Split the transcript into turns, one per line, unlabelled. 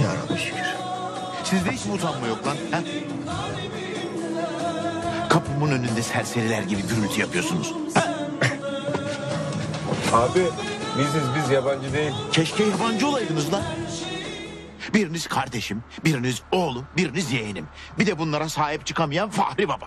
Ya Allah şükür. Sizde hiç mi utanma yok lan? Ha? Kapımın önünde serseriler gibi gürültü yapıyorsunuz. Ha?
Abi biziz biz yabancı değil.
Keşke yabancı olaydınız lan. Biriniz kardeşim, biriniz oğlum, biriniz yeğenim. Bir de bunlara sahip çıkamayan Fahri Baba.